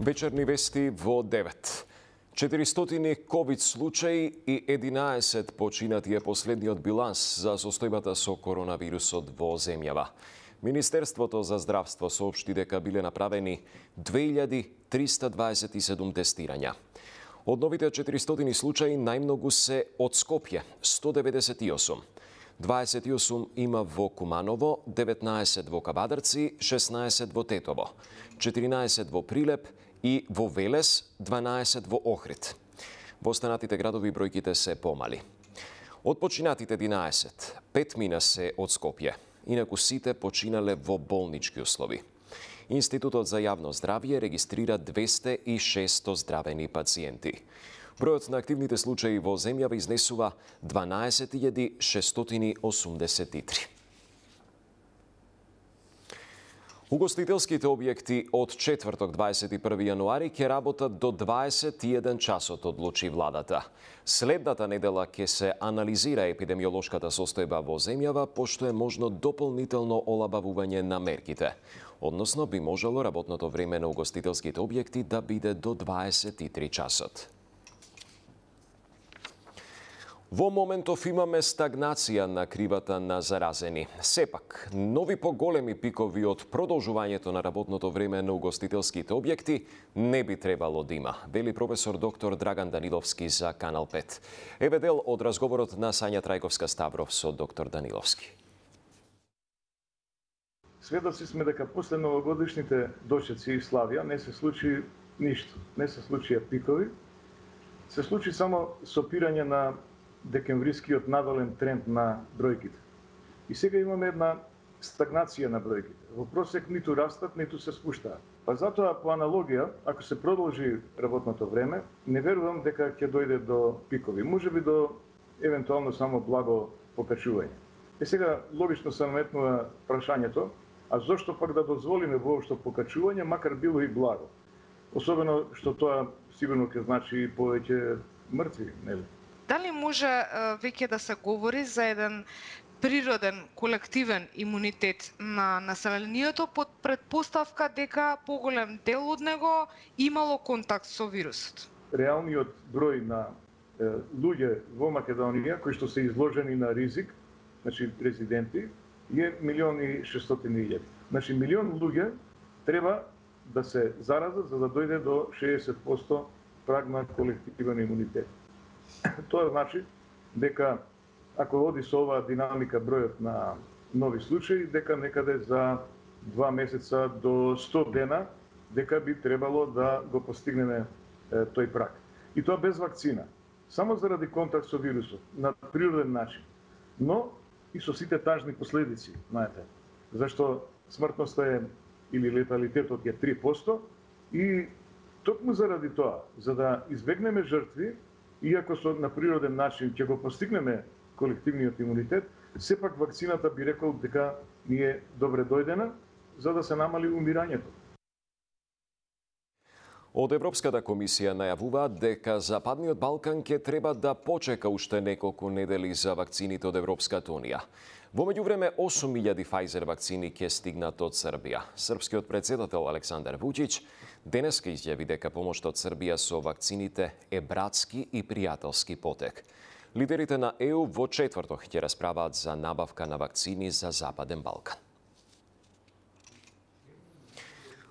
Вечерни вести во 9. 400 ковид случаи и 11 починати е последниот биланс за состојбата со коронавирусот во земјава. Министерството за здравство соопшти дека биле направени 2327 тестирања. Од новите 400 случаи најмногу се од Скопје 198. 28 има во Куманово, 19 во Кабадарци, 16 во Тетово, 14 во Прилеп и во Велес 12 во Охрид. Во останатите градови бројките се помали. Од починатите 11, 5 мина се од Скопје, инаку сите починале во болнички услови. Институтот за јавно здравје регистрира 206 здравени пациенти. Бројот на активните случаи во земјава изнесува 12.683. Угостителските објекти од четврток 21 јануари ќе работат до 21 часот, одлучи владата. Следната недела ќе се анализира епидемиолошката состојба во земјава, пошто е можно дополнително олабавување на мерките. Односно, би можело работното време на угостителските објекти да биде до 23 часот. Во моментов имаме стагнација на кривата на заразени. Сепак, нови поголеми пикови од продолжувањето на работното време на угостителските објекти не би требало да има, вели професор доктор Драган Даниловски за Канал 5. Еве дел од разговорот на Сања Трајковска Ставров со доктор Даниловски. Сведоци сме дека после новогодишните дочеци и славија не се случи ништо. Не се случија пикови. Се случи само сопирање на декемврискиот надолен тренд на бројките. И сега имаме една стагнација на бројките. Во просек ниту растат, ниту се спуштаат. Па затоа по аналогија, ако се продолжи работното време, не верувам дека ќе дојде до пикови. Може би до евентуално само благо покачување. Е сега логично се наметнува прашањето, а зошто пак да дозволиме воопшто покачување, макар било и благо? Особено што тоа сигурно ќе значи повеќе мртви, нели? Дали може веќе да се говори за еден природен колективен имунитет на населението под предпоставка дека поголем дел од него имало контакт со вирусот? Реалниот број на е, луѓе во Македонија кои што се изложени на ризик, значи резиденти, е милион и 600 илјади. Значи милион луѓе треба да се заразат за да дојде до 60% праг на колективен имунитет. Тоа значи дека ако оди со оваа динамика бројот на нови случаи, дека некаде за два месеца до 100 дена, дека би требало да го постигнеме тој прак. И тоа без вакцина. Само заради контакт со вирусот, на природен начин. Но и со сите тажни последици, знаете. Зашто смртноста е или леталитетот е 3% и токму заради тоа, за да избегнеме жртви, иако со на природен начин ќе го постигнеме колективниот имунитет, сепак вакцината би рекол дека ни е добре дојдена за да се намали умирањето. Од Европската комисија најавуваат дека Западниот Балкан ќе треба да почека уште неколку недели за вакцините од Европската Унија. Во меѓувреме 8000 Pfizer вакцини ќе стигнат од Србија. Српскиот председател Александар Вуќиќ денеска изјави дека помошта од Србија со вакцините е братски и пријателски потек. Лидерите на ЕУ во четврток ќе расправаат за набавка на вакцини за Западен Балкан.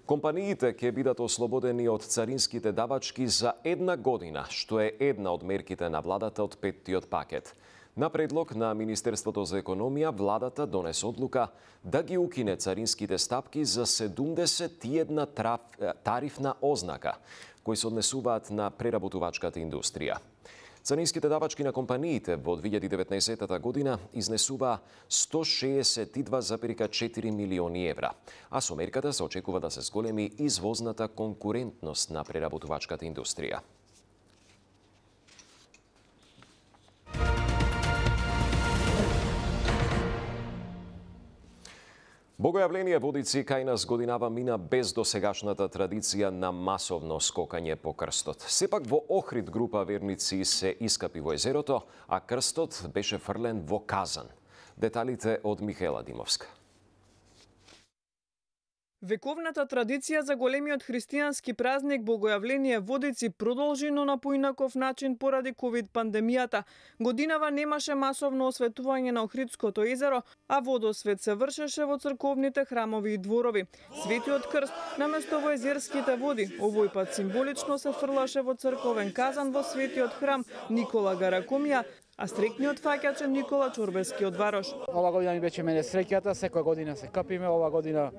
Компаниите ќе бидат ослободени од царинските давачки за една година, што е една од мерките на владата од петтиот пакет – На предлог на Министерството за економија, владата донесе одлука да ги укине царинските стапки за 71 траф, тарифна ознака, кои се однесуваат на преработувачката индустрија. Цениските давачки на компаниите во 2019 година изнесува 162,4 милиони евра, а со мерката се очекува да се зголеми извозната конкурентност на преработувачката индустрија. Богојавление водици кај нас годинава мина без досегашната традиција на масовно скокање по крстот. Сепак во Охрид група верници се искапи во езерото, а крстот беше фрлен во Казан. Деталите од Михела Димовска. Вековната традиција за големиот христијански празник Богојавление Водици продолжи, но на поинаков начин поради ковид пандемијата. Годинава немаше масовно осветување на Охридското езеро, а водосвет се вршеше во црковните храмови и дворови. Светиот крст наместо во езерските води, овој пат символично се фрлаше во црковен казан во светиот храм Никола Гаракомија, а стрекниот фаќач е Никола Чорбески од Варош. Ова година ми беше мене среќата, секоја година се капиме, ова година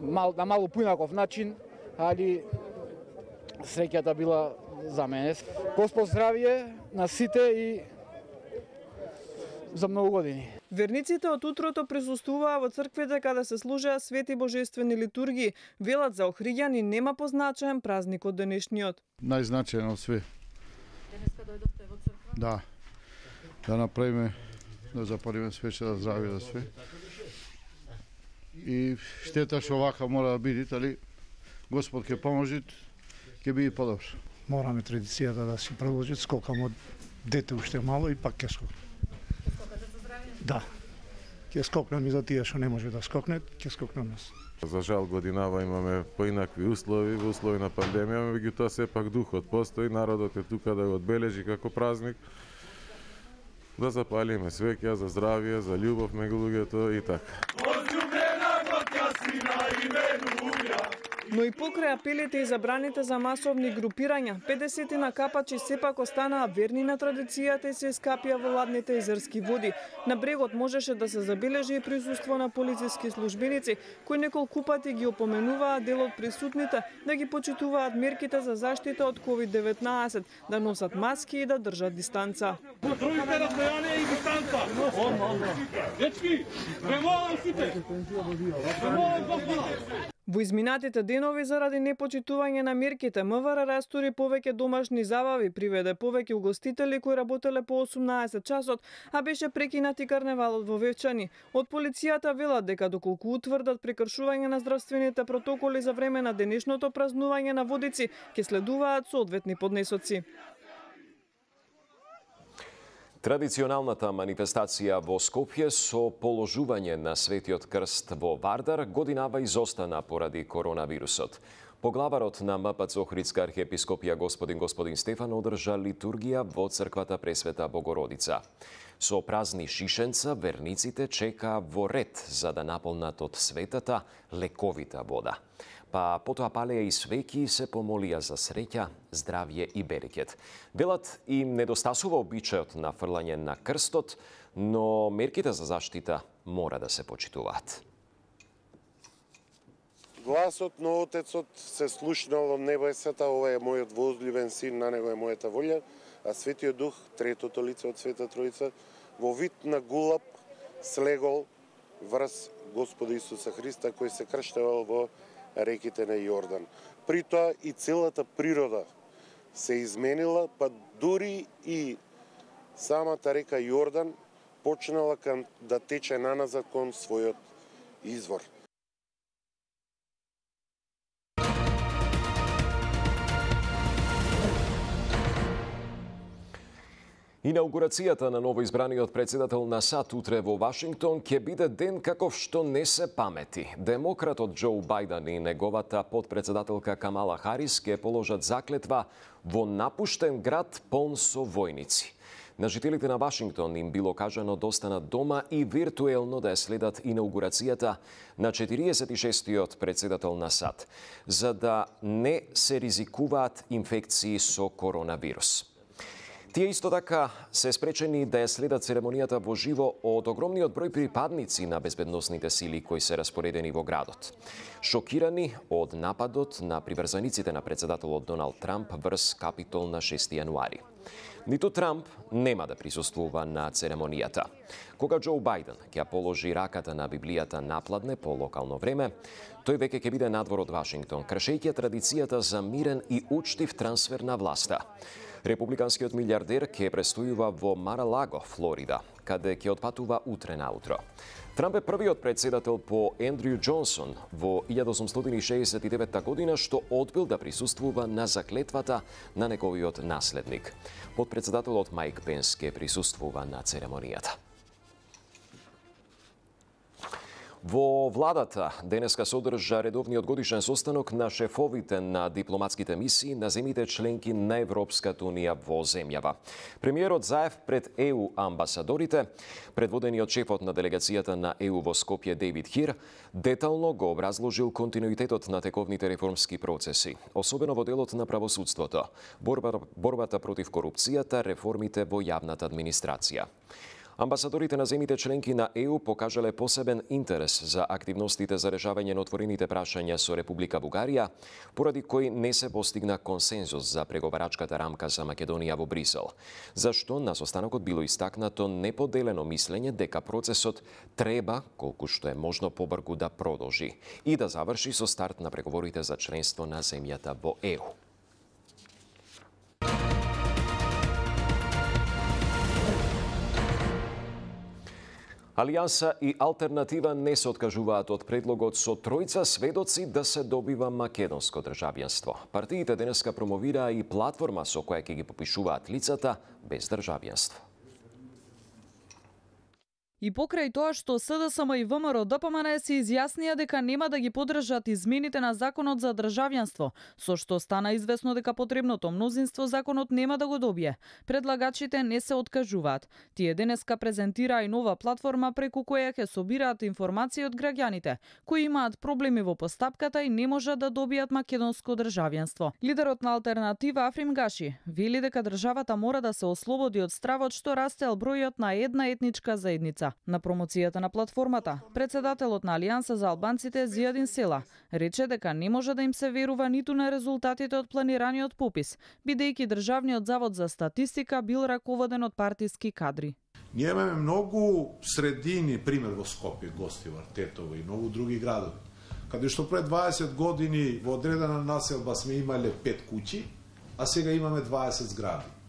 мал, на малку поинаков начин, али среќата била за мене. Господ здравие на сите и за многу години. Верниците од утрото присуствуваа во црквите каде се служеа свети божествени литургии. Велат за охриѓани нема позначаен празник од денешниот. Најзначаен од све. Денеска дојдовте во црква? Да да направиме, да запалиме свече да здрави да све. И штета што вака мора да биде, али Господ ќе поможи, ќе биде подобро. Мораме традицијата да си продолжи, скокам од дете уште мало и пак ќе скокам. Да. Ќе скокнем и за тие што не може да скокнат, ќе скокнем нас. За жал годинава имаме поинакви услови, во услови на пандемија, меѓутоа сепак духот постои, народот е тука да го одбележи како празник да запалиме свеќа за здравје, за љубов меѓу луѓето и така. Но и покрај апелите и забраните за масовни групирања, 50 на капачи сепак останаа верни на традицијата и се скапија во ладните езерски води. На брегот можеше да се забележи и присуство на полициски службеници, кои неколку пати ги опоменуваа дел од присутните да ги почитуваат мерките за заштита од COVID-19, да носат маски и да држат дистанца. Потроите разстојание и дистанца. Дечки, премолам сите. Премолам господа. Во изминатите денови заради непочитување на мерките, МВР растори повеќе домашни забави, приведе повеќе угостители кои работеле по 18 часот, а беше прекинат и карневалот во Вевчани. Од полицијата велат дека доколку утврдат прекршување на здравствените протоколи за време на денешното празнување на водици, ќе следуваат соодветни поднесоци. Традиционалната манифестација во Скопје со положување на Светиот крст во Вардар годинава изостана поради коронавирусот. Поглаварот на МПЦ Охридска архиепископија господин господин Стефан одржа литургија во црквата Пресвета Богородица. Со празни шишенца верниците чекаа во ред за да наполнат од светата лековита вода па потоа палеа и свеки се помолија за среќа, здравје и берекет. Делат им недостасува обичајот на фрлање на крстот, но мерките за заштита мора да се почитуваат. Гласот на Отецот се слушнал од небесата, ова е мојот возлюбен син, на него е мојата волја, а Светиот Дух, третото лице од Света Троица, во вид на гулап слегол врз Господа Исуса Христа, кој се крштевал во реките на Јордан. При тоа и целата природа се изменила, па дури и самата река Јордан почнала да тече наназад кон својот извор. Инаугурацијата на новоизбраниот председател на САД утре во Вашингтон ќе биде ден каков што не се памети. Демократот Џо Бајден и неговата подпредседателка Камала Харис ќе положат заклетва во напуштен град полн со војници. На жителите на Вашингтон им било кажано да останат дома и виртуелно да ја следат инаугурацијата на 46-тиот председател на САД, за да не се ризикуваат инфекции со коронавирус. Тие исто така се спречени да ја следат церемонијата во живо од огромниот број припадници на безбедносните сили кои се распоредени во градот. Шокирани од нападот на приврзаниците на председателот Доналд Трамп врз Капитол на 6 јануари. Ниту Трамп нема да присуствува на церемонијата. Кога Џо Бајден ќе положи раката на Библијата напладне по локално време, тој веќе ќе биде надвор од Вашингтон, кршејќи традицијата за мирен и учтив трансфер на власта. Републиканскиот милиардер ќе престојува во Маралаго, Флорида, каде ќе отпатува утре наутро. Трамп е првиот председател по Ендрю Джонсон во 1869 година што одбил да присуствува на заклетвата на неговиот наследник. Подпредседателот Майк Пенс ке присуствува на церемонијата. Во владата денеска содржа редовниот годишен состанок на шефовите на дипломатските мисии на земите членки на Европската унија во земјава. Премиерот заев пред ЕУ амбасадорите, предводениот шефот на делегацијата на ЕУ во Скопје Дейвид Хир, детално го образложил континуитетот на тековните реформски процеси, особено во делот на правосудството, борбата против корупцијата, реформите во јавната администрација. Амбасадорите на земите членки на ЕУ покажале посебен интерес за активностите за решавање на отворените прашања со Република Бугарија, поради кои не се постигна консензус за преговарачката рамка за Македонија во Брисел. Зашто на состанокот било истакнато неподелено мислење дека процесот треба, колку што е можно побргу да продолжи и да заврши со старт на преговорите за членство на земјата во ЕУ. Алијанса и Алтернатива не се откажуваат од предлогот со тројца сведоци да се добива македонско државјанство. Партиите денеска промовираа и платформа со која ќе ги попишуваат лицата без државјанство. И покрај тоа што СДСМ и ВМРО ДПМН се изјаснија дека нема да ги подржат измените на законот за државјанство, со што стана известно дека потребното мнозинство законот нема да го добие. Предлагачите не се откажуваат. Тие денеска презентираа и нова платформа преку која ќе собираат информации од граѓаните кои имаат проблеми во постапката и не можат да добијат македонско државјанство. Лидерот на алтернатива Африм Гаши вели дека државата мора да се ослободи од стравот што растел бројот на една етничка заедница на промоцијата на платформата. Председателот на Алијанса за албанците Зијадин Села рече дека не може да им се верува ниту на резултатите од планираниот попис, бидејќи Државниот завод за статистика бил раководен од партиски кадри. Ние имаме многу средини, пример во Скопје, Гостивар, Тетово и многу други градови, каде што пред 20 години во одредена населба сме имале 5 куќи, а сега имаме 20 згради.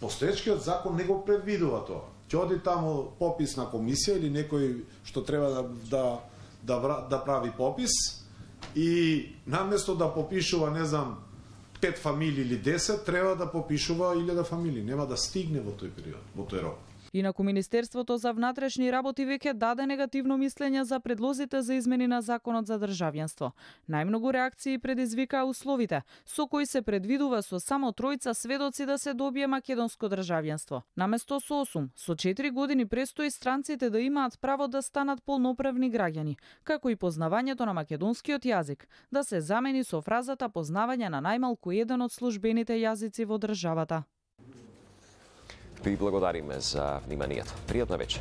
Постоечкиот закон не го предвидува тоа. Ќе оди таму попис на комисија или некој што треба да да да, да прави попис и наместо да попишува, не знам, пет фамилии или 10, треба да попишува илјада фамилии. Нема да стигне во тој период, во тој рок. Инаку Министерството за внатрешни работи веќе даде негативно мислење за предлозите за измени на законот за државјанство. Најмногу реакции предизвикаа условите, со кои се предвидува со само тројца сведоци да се добие македонско државјанство. Наместо со 8, со 4 години престои странците да имаат право да станат полноправни граѓани, како и познавањето на македонскиот јазик, да се замени со фразата познавање на најмалку еден од службените јазици во државата. Ви благодариме за вниманието. Пријатна вечер.